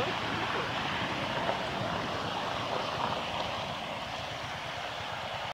What?